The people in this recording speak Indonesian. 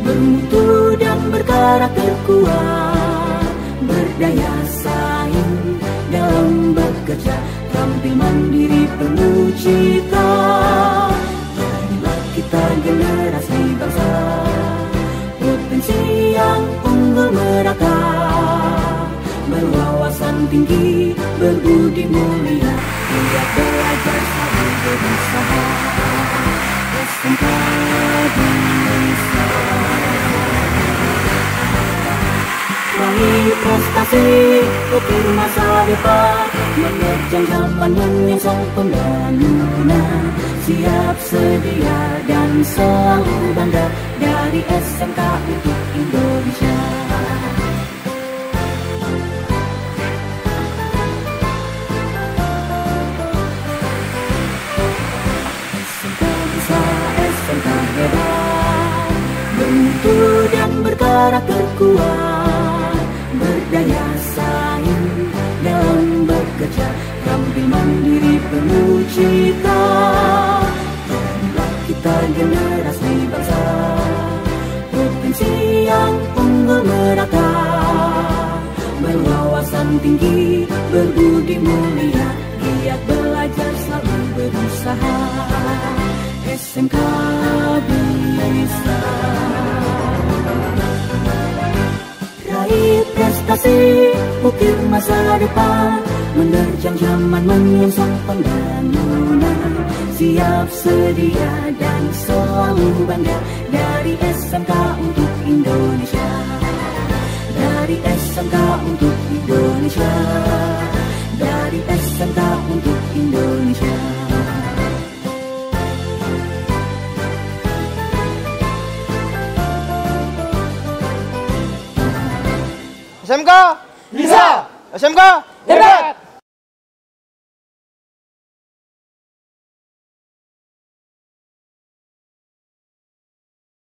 Bermutu dan berkarakter kuat Berdaya saing dalam bekerja Tampil mandiri penuh cita. Jadilah kita generasi bangsa Potensi yang unggul merata. Berwawasan tinggi, berbudi mulia Dia belajar selalu berusaha. SMK prestasi, ukir masa depan Menerjang zaman menyingsong pembangunan Siap sedia dan selalu bangga Dari SMK untuk Indonesia SMK SMK hebat dan berkarakter kuat Potensi yang unggul merata Berwawasan tinggi, berbudi mulia Giat belajar selalu berusaha. SMK bisa. Raih prestasi, ukir masa depan. Menerjang zaman menyongsong pembangunan. Siap sedia dan selalu bangga Dari SMK untuk Indonesia. Dari SMK untuk Indonesia. Dari SMK untuk Indonesia. SMK Bisa! SMK Hebat!